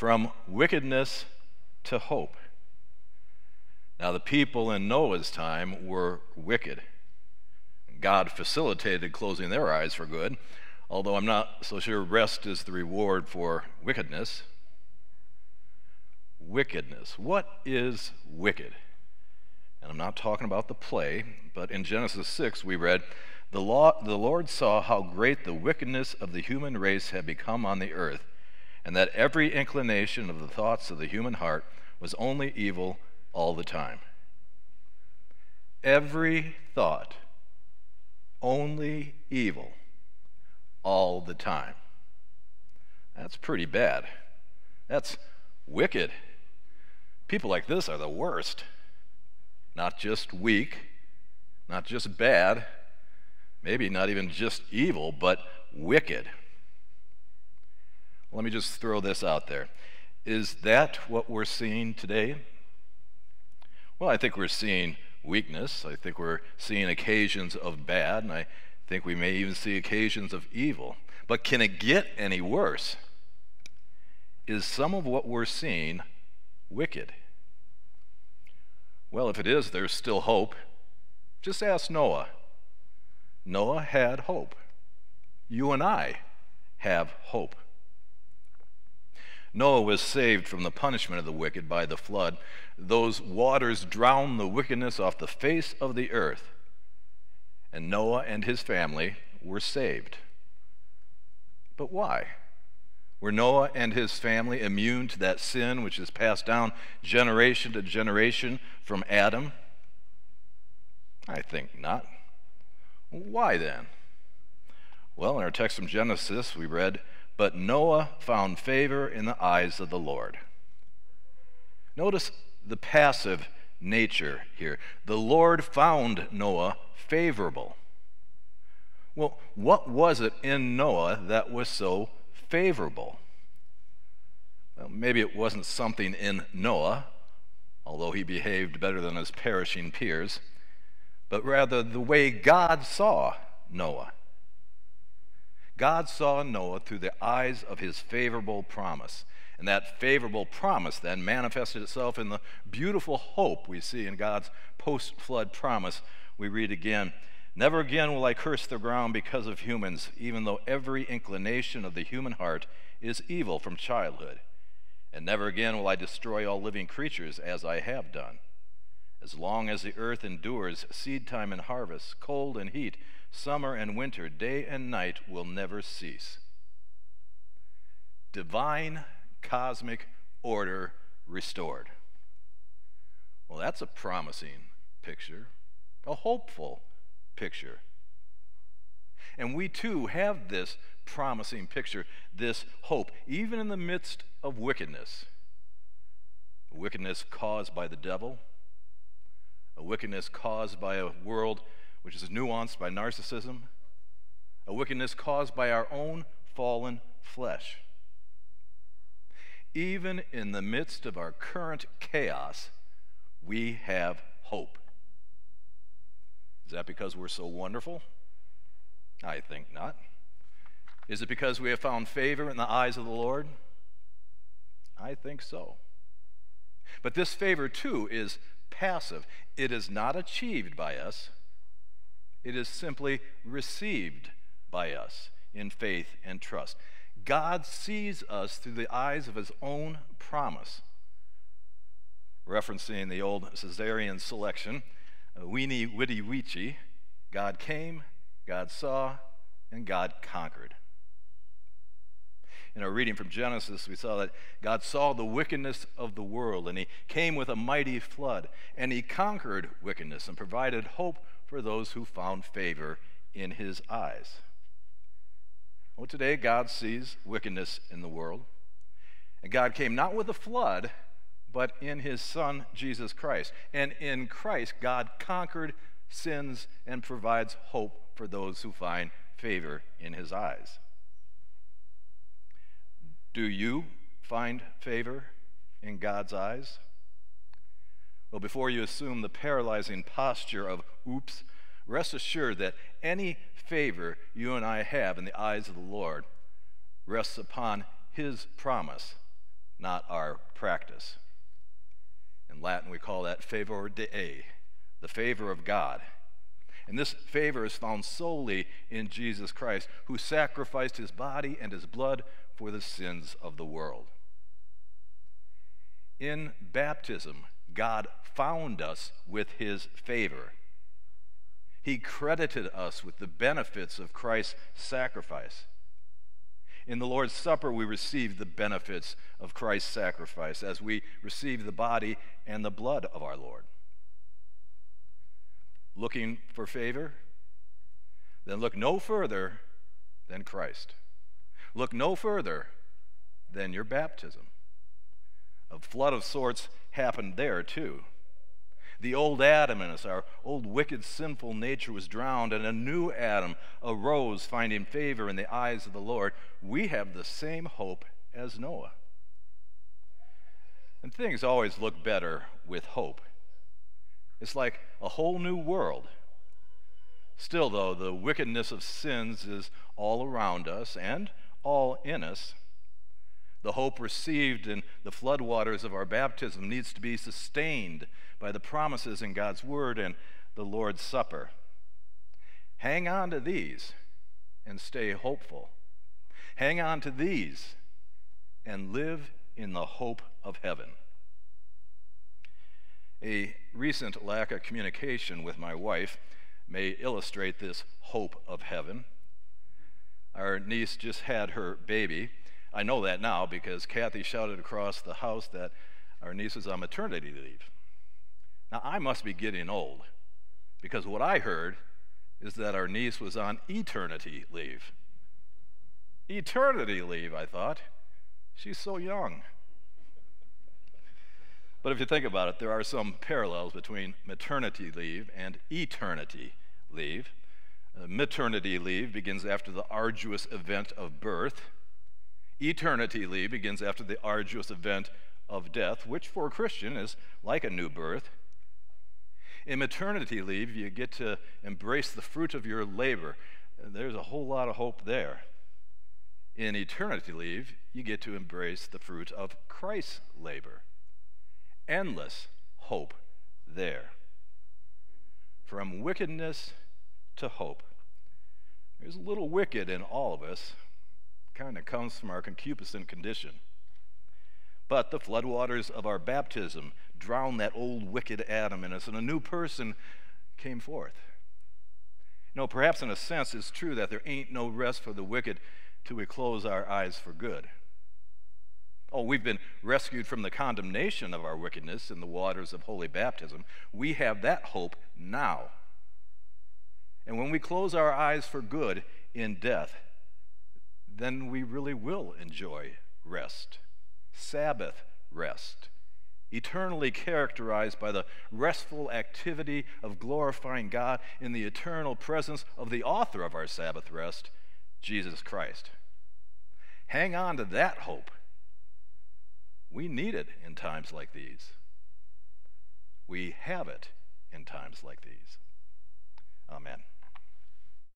from wickedness to hope. Now, the people in Noah's time were wicked. God facilitated closing their eyes for good, although I'm not so sure rest is the reward for wickedness. Wickedness. What is wicked? And I'm not talking about the play, but in Genesis 6 we read, the, law, the Lord saw how great the wickedness of the human race had become on the earth, and that every inclination of the thoughts of the human heart was only evil all the time. Every thought, only evil all the time. That's pretty bad. That's wicked. People like this are the worst. Not just weak, not just bad, maybe not even just evil, but wicked. Let me just throw this out there. Is that what we're seeing today? Well, I think we're seeing weakness. I think we're seeing occasions of bad, and I think we may even see occasions of evil. But can it get any worse? Is some of what we're seeing wicked? Well, if it is, there's still hope. Just ask Noah. Noah had hope. You and I have hope. Noah was saved from the punishment of the wicked by the flood. Those waters drowned the wickedness off the face of the earth, and Noah and his family were saved. But why? Were Noah and his family immune to that sin which is passed down generation to generation from Adam? I think not. Why then? Well, in our text from Genesis, we read, But Noah found favor in the eyes of the Lord. Notice the passive nature here. The Lord found Noah favorable. Well, what was it in Noah that was so favorable? Well, maybe it wasn't something in Noah, although he behaved better than his perishing peers but rather the way God saw Noah. God saw Noah through the eyes of his favorable promise. And that favorable promise then manifested itself in the beautiful hope we see in God's post flood promise. We read again Never again will I curse the ground because of humans, even though every inclination of the human heart is evil from childhood. And never again will I destroy all living creatures as I have done. As long as the earth endures, seed time and harvest, cold and heat, summer and winter, day and night will never cease. Divine cosmic order restored. Well, that's a promising picture, a hopeful picture. And we too have this promising picture, this hope, even in the midst of wickedness. Wickedness caused by the devil a wickedness caused by a world which is nuanced by narcissism, a wickedness caused by our own fallen flesh. Even in the midst of our current chaos, we have hope. Is that because we're so wonderful? I think not. Is it because we have found favor in the eyes of the Lord? I think so. But this favor, too, is passive. It is not achieved by us, it is simply received by us in faith and trust. God sees us through the eyes of his own promise. Referencing the old Caesarean selection, uh, Veni Vidi Vici, God came, God saw, and God conquered in our reading from Genesis, we saw that God saw the wickedness of the world, and He came with a mighty flood, and He conquered wickedness and provided hope for those who found favor in His eyes. Well, today, God sees wickedness in the world, and God came not with a flood, but in His Son, Jesus Christ. And in Christ, God conquered sins and provides hope for those who find favor in His eyes. Do you find favor in God's eyes? Well, before you assume the paralyzing posture of oops, rest assured that any favor you and I have in the eyes of the Lord rests upon His promise not our practice. In Latin, we call that favor Dei, the favor of God. And this favor is found solely in Jesus Christ, who sacrificed his body and his blood for the sins of the world. In baptism, God found us with his favor. He credited us with the benefits of Christ's sacrifice. In the Lord's Supper, we receive the benefits of Christ's sacrifice as we receive the body and the blood of our Lord. Looking for favor? Then look no further than Christ. Look no further than your baptism. A flood of sorts happened there, too. The old Adam in us, our old wicked, sinful nature was drowned, and a new Adam arose, finding favor in the eyes of the Lord. We have the same hope as Noah. And things always look better with hope. It's like a whole new world. Still, though, the wickedness of sins is all around us and all in us. The hope received in the floodwaters of our baptism needs to be sustained by the promises in God's Word and the Lord's Supper. Hang on to these and stay hopeful. Hang on to these and live in the hope of heaven. A recent lack of communication with my wife may illustrate this hope of heaven. Our niece just had her baby I know that now because Kathy shouted across the house that our niece was on maternity leave. Now, I must be getting old because what I heard is that our niece was on eternity leave. Eternity leave, I thought. She's so young. But if you think about it, there are some parallels between maternity leave and eternity leave. Uh, maternity leave begins after the arduous event of birth Eternity leave begins after the arduous event of death, which for a Christian is like a new birth. In maternity leave, you get to embrace the fruit of your labor. There's a whole lot of hope there. In eternity leave, you get to embrace the fruit of Christ's labor. Endless hope there. From wickedness to hope. There's a little wicked in all of us, kind of comes from our concupiscent condition. But the floodwaters of our baptism drowned that old wicked Adam in us, and a new person came forth. You know, perhaps in a sense, it's true that there ain't no rest for the wicked till we close our eyes for good. Oh, we've been rescued from the condemnation of our wickedness in the waters of holy baptism. We have that hope now. And when we close our eyes for good in death, then we really will enjoy rest, Sabbath rest, eternally characterized by the restful activity of glorifying God in the eternal presence of the author of our Sabbath rest, Jesus Christ. Hang on to that hope. We need it in times like these. We have it in times like these. Amen.